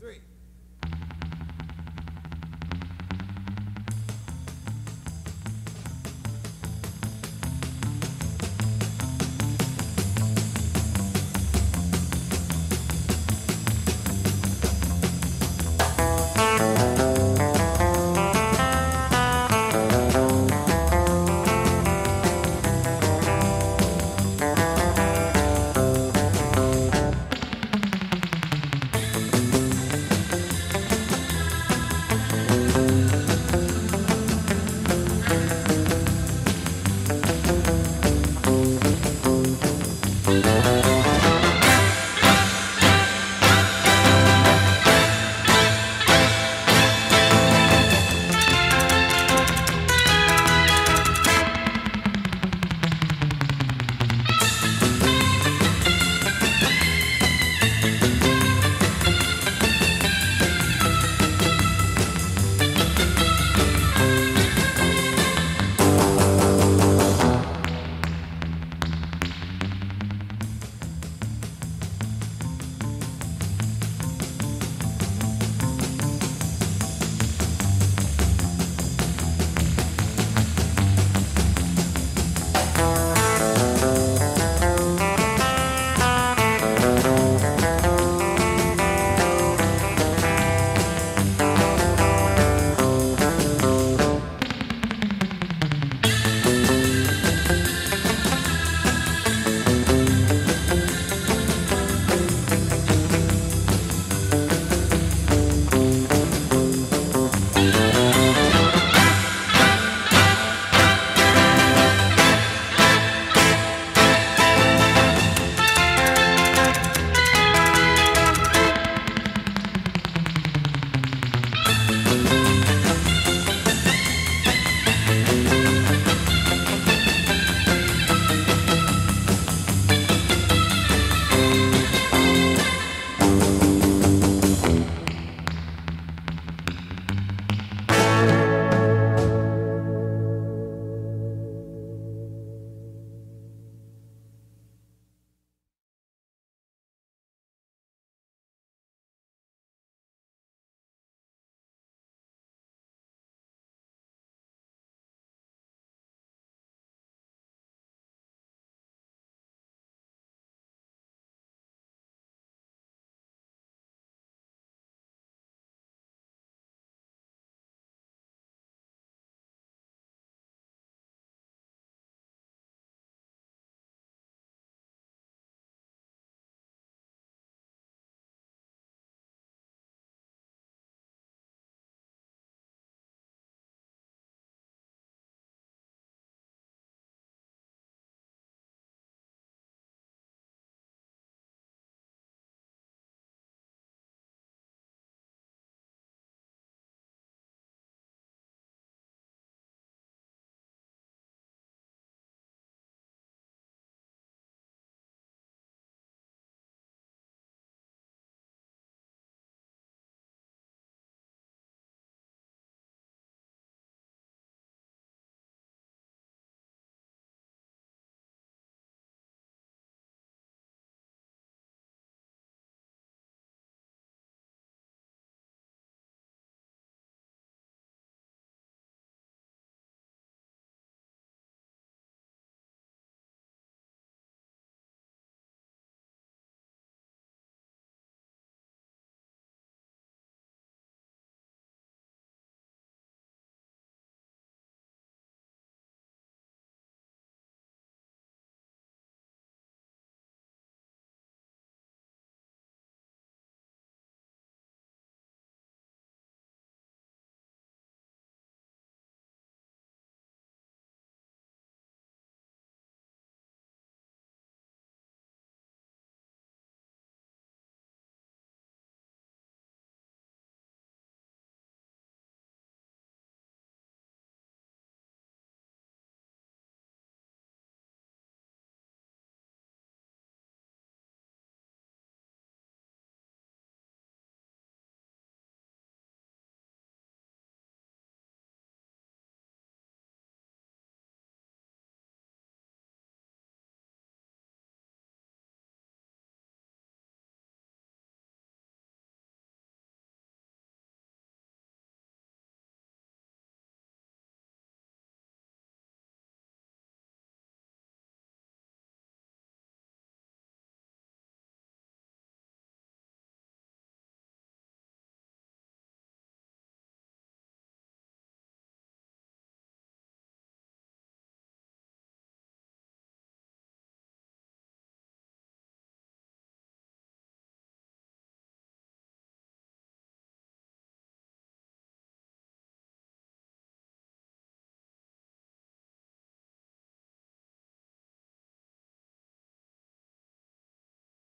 three.